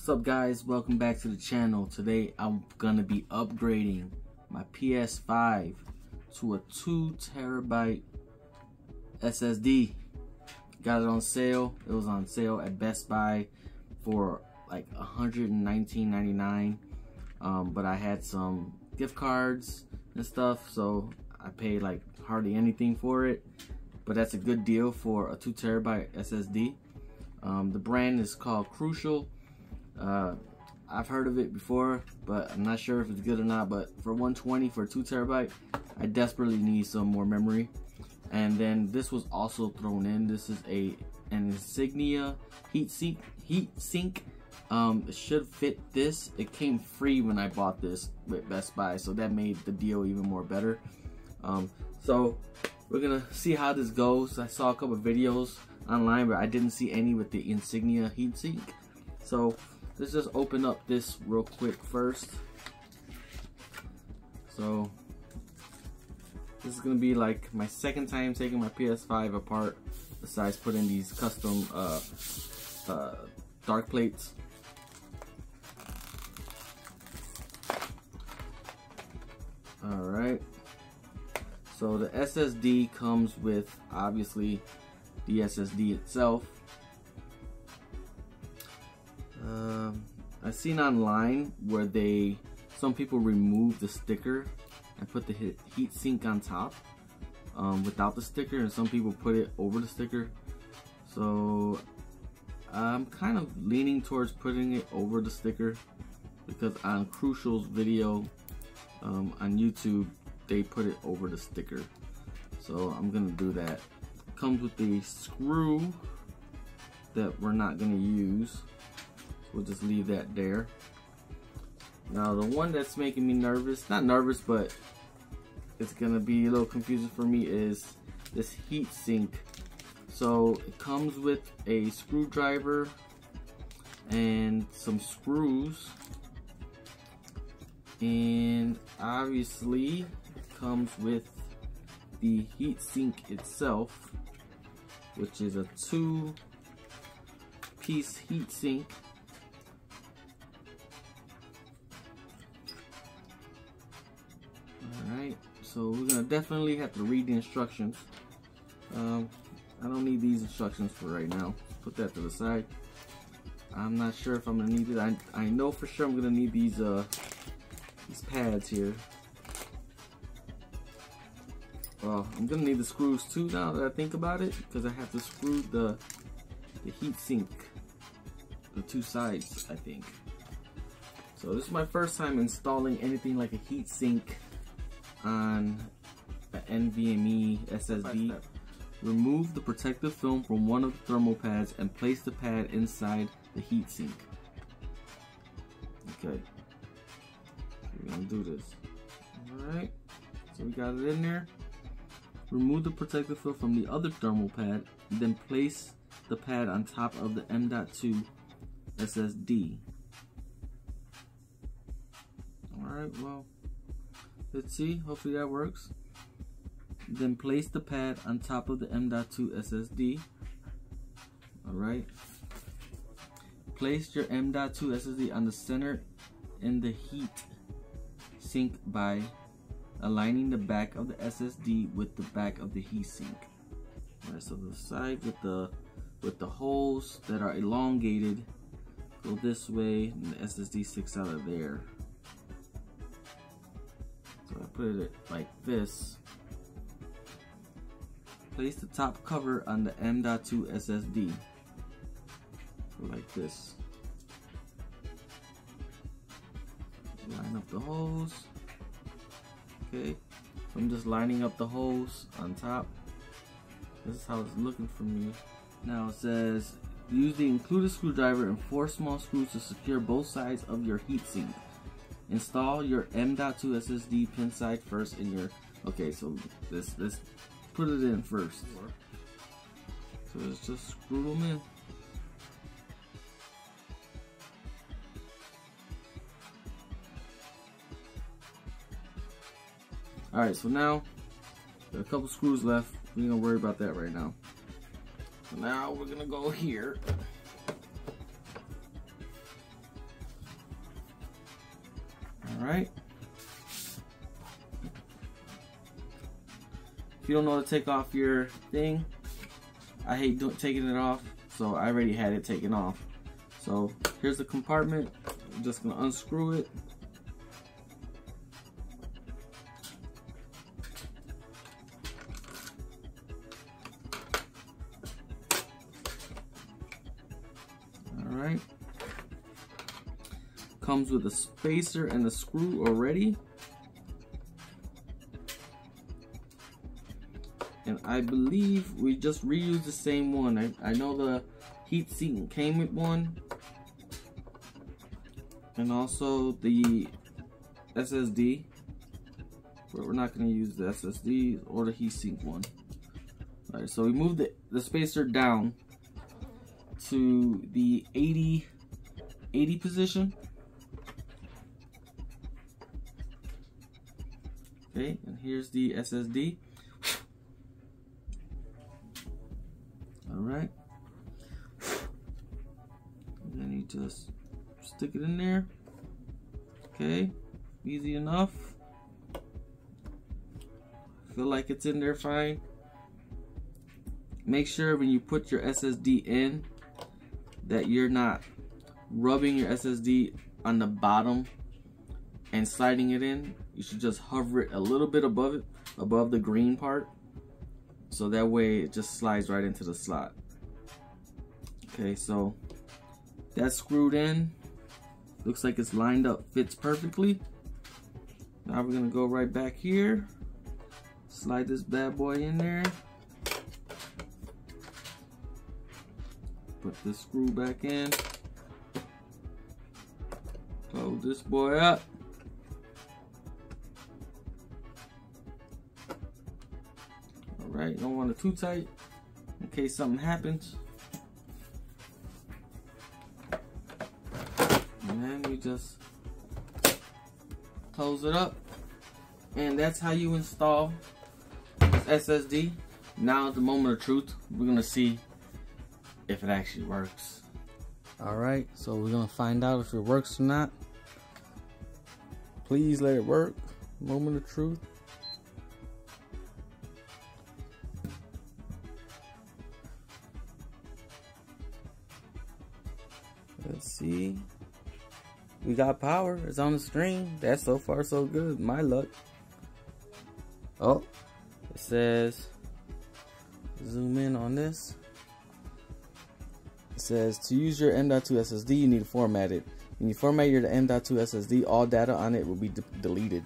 What's up guys, welcome back to the channel. Today I'm gonna be upgrading my PS5 to a 2 terabyte SSD. Got it on sale. It was on sale at Best Buy for like $119.99. Um, but I had some gift cards and stuff, so I paid like hardly anything for it. But that's a good deal for a 2 terabyte SSD. Um, the brand is called Crucial. Uh, I've heard of it before, but I'm not sure if it's good or not. But for 120 for 2 terabyte, I desperately need some more memory. And then this was also thrown in. This is a an Insignia heat sink. Heat sink. Um, it should fit this. It came free when I bought this with Best Buy, so that made the deal even more better. Um, so we're gonna see how this goes. I saw a couple videos online, but I didn't see any with the Insignia heatsink. So let's just open up this real quick first. So this is gonna be like my second time taking my PS5 apart, besides putting these custom uh, uh, dark plates. All right. So the SSD comes with obviously the SSD itself. Seen online where they, some people remove the sticker and put the heat sink on top um, without the sticker and some people put it over the sticker. So I'm kind of leaning towards putting it over the sticker because on Crucial's video um, on YouTube, they put it over the sticker. So I'm gonna do that comes with the screw that we're not to use. We'll just leave that there. Now the one that's making me nervous, not nervous, but it's to be a little confusing for me is this heat sink. So it comes with a screwdriver and some screws and obviously comes with the heat sink itself which is a two piece heat sink. So we're gonna definitely have to read the instructions. Um, I don't need these instructions for right now. Put that to the side. I'm not sure if I'm gonna need it. I, I know for sure I'm gonna need these uh these pads here. Well, I'm gonna need the screws too now that I think about it, because I have to screw the the heat sink, the two sides, I think. So this is my first time installing anything like a heat sink on an NVMe SSD. Remove the protective film from one of the thermal pads and place the pad inside the heat sink. Okay, we're gonna do this. All right, so we got it in there. Remove the protective film from the other thermal pad, then place the pad on top of the M.2 SSD. Alright, well, let's see. Hopefully that works. Then place the pad on top of the M.2 SSD. Alright. Place your M.2 SSD on the center in the heat sink by aligning the back of the SSD with the back of the heat sink. Alright, so the side with the with the holes that are elongated go this way and the SSD sticks out of there. Put it like this. Place the top cover on the M.2 SSD. Like this. Line up the holes. Okay, I'm just lining up the holes on top. This is how it's looking for me. Now it says, use the included screwdriver and four small screws to secure both sides of your heatsink. Install your M.2 SSD pin side first in your, okay, so let's, let's put it in first. So let's just screw them in. Alright, so now, a couple screws left. We ain't gonna worry about that right now. So now we're gonna go here. Right. If you don't know to take off your thing, I hate taking it off, so I already had it taken off. So here's the compartment. I'm just gonna unscrew it. Comes with a spacer and a screw already. And I believe we just reused the same one. I, I know the heat sink came with one. And also the SSD. But we're not going to use the SSD or the heat sink one. Alright, so we moved the, the spacer down to the 80, 80 position. And here's the SSD. All right. And then you just stick it in there. Okay, easy enough. Feel like it's in there fine. Make sure when you put your SSD in that you're not rubbing your SSD on the bottom and sliding it in. You should just hover it a little bit above it, above the green part. So that way it just slides right into the slot. Okay, so that's screwed in. Looks like it's lined up, fits perfectly. Now we're gonna go right back here. Slide this bad boy in there. Put this screw back in. Close this boy up. Alright, don't want it too tight in case something happens. And then we just close it up. And that's how you install this SSD. Now the moment of truth, we're gonna see if it actually works. All right, so we're gonna find out if it works or not. Please let it work. Moment of truth. See. We got power. It's on the screen. That's so far so good. My luck. Oh, it says zoom in on this. It says to use your M.2 SSD, you need to format it. When you format your M.2 SSD, all data on it will be de deleted.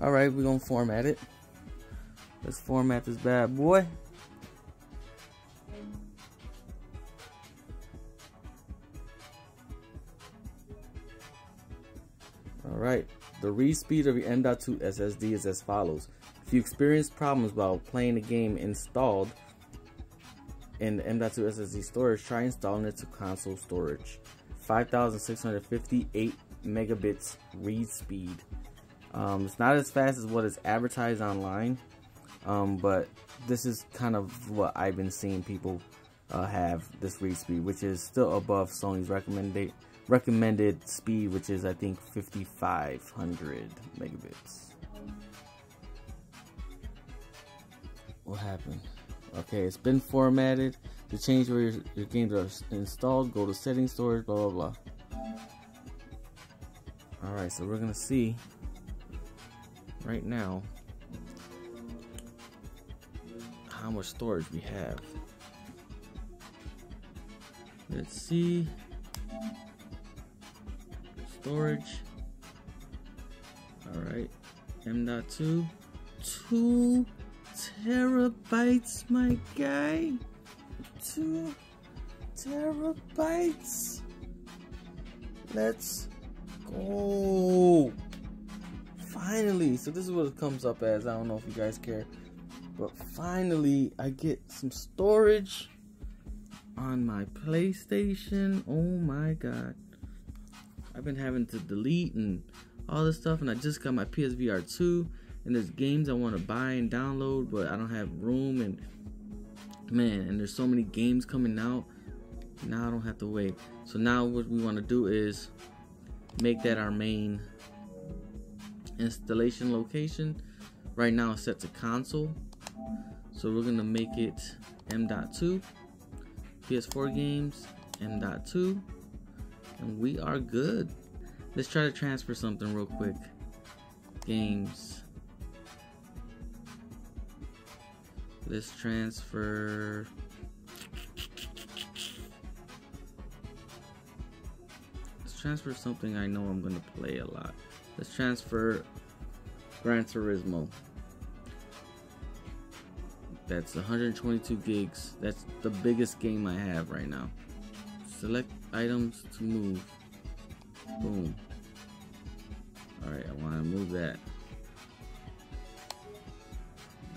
All right, we're gonna format it. Let's format this bad boy. All right, the read speed of your M.2 SSD is as follows. If you experience problems while playing the game installed in the M.2 SSD storage, try installing it to console storage. 5,658 megabits read speed. Um, it's not as fast as what is advertised online, um, but this is kind of what I've been seeing people uh, have this read speed, which is still above Sony's recommended recommended speed, which is I think 5,500 megabits. What happened? Okay, it's been formatted. To change where your, your games are installed, go to settings, storage, blah blah blah. Alright, so we're gonna see right now how much storage we have. Let's see. Storage. Alright. M.2. Two terabytes, my guy. Two terabytes. Let's go. Finally. So this is what it comes up as. I don't know if you guys care. But finally, I get some storage on my PlayStation. Oh my god. I've been having to delete and all this stuff, and I just got my PSVR 2 and there's games I want to buy and download, but I don't have room. And man, and there's so many games coming out. Now I don't have to wait. So now what we want to do is make that our main installation location right now is set to console so we're gonna make it m.2 ps4 games m.2 and we are good. Let's try to transfer something real quick. Games. Let's transfer. Let's transfer something I know I'm gonna play a lot. Let's transfer Gran Turismo. That's 122 gigs. That's the biggest game I have right now select items to move. Boom. Alright I want to move that.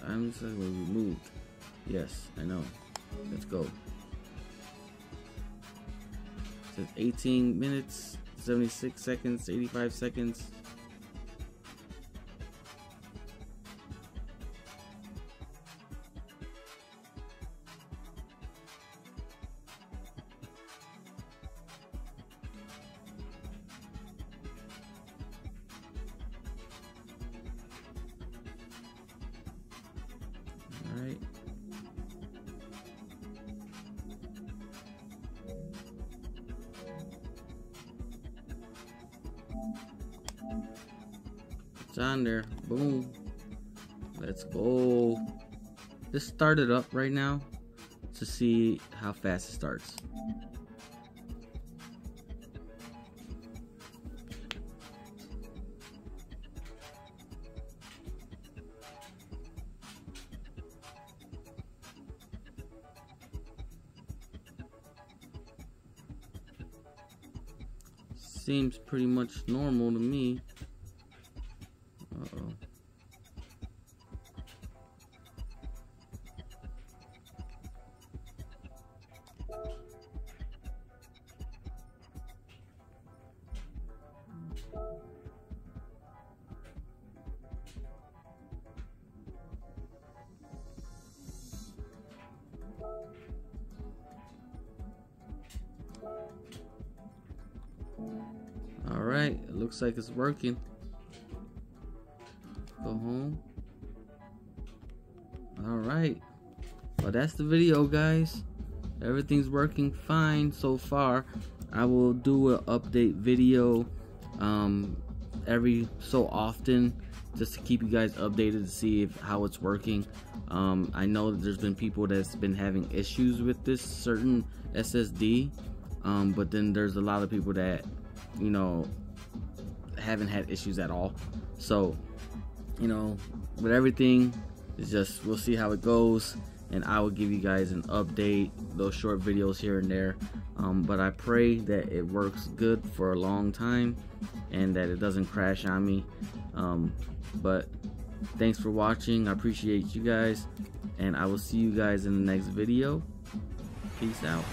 I'm to be moved. Yes I know. Let's go. It says 18 minutes 76 seconds 85 seconds On there. Boom. Let's go. Just start it up right now to see how fast it starts. Seems pretty much normal to me. Looks like it's working. Go home. All right. Well, that's the video, guys. Everything's working fine so far. I will do an update video um, every so often just to keep you guys updated to see if how it's working. Um, I know that there's been people that's been having issues with this certain SSD, um, but then there's a lot of people that you know haven't had issues at all. So you know, with everything, it's just we'll see how it goes, and I will give you guys an update, those short videos here and there. Um, but I pray that it works good for a long time, and that it doesn't crash on me. Um, but thanks for watching. I appreciate you guys, and I will see you guys in the next video. Peace out.